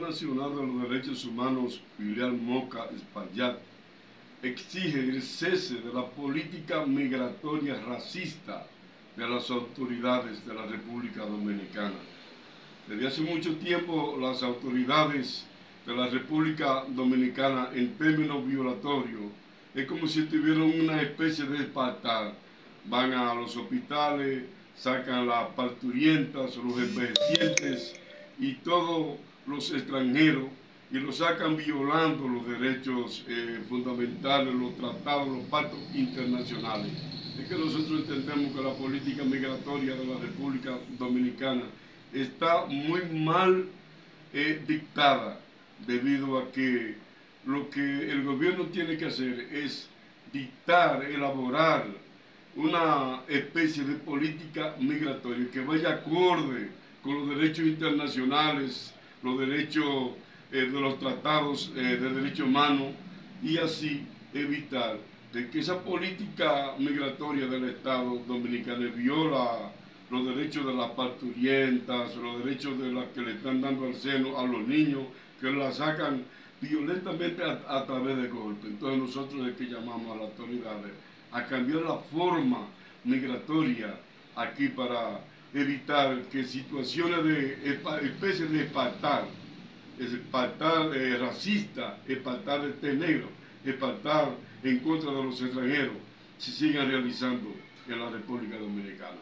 Nacional de los Derechos Humanos, Julián Moca Espaillat, exige el cese de la política migratoria racista de las autoridades de la República Dominicana. Desde hace mucho tiempo las autoridades de la República Dominicana en términos violatorios es como si tuvieran una especie de espartar. Van a los hospitales, sacan las parturientas, los envejecientes y todos los extranjeros y los sacan violando los derechos eh, fundamentales, los tratados, los pactos internacionales. Es que nosotros entendemos que la política migratoria de la República Dominicana está muy mal eh, dictada debido a que lo que el gobierno tiene que hacer es dictar, elaborar una especie de política migratoria que vaya acorde con los derechos internacionales, los derechos eh, de los tratados eh, de derechos humanos y así evitar de que esa política migratoria del Estado dominicano viola los derechos de las parturientas, los derechos de las que le están dando al seno a los niños, que la sacan violentamente a, través de golpes. Entonces nosotros es que llamamos a las autoridades a cambiar la forma migratoria aquí para evitar que situaciones de especies de espartar, espartar eh, racista, espartar este negro, espartar en contra de los extranjeros, se sigan realizando en la República Dominicana.